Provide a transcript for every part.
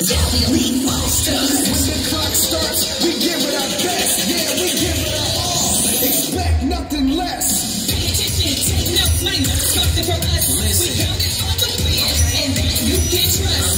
elite monsters. When the clock starts, we give it our best. Yeah, we give it our all. Expect nothing less. Pay attention, take us. We and that you can trust.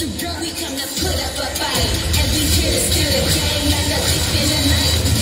got? We come to put up a fight, and we here to steal the game like a thief in the night.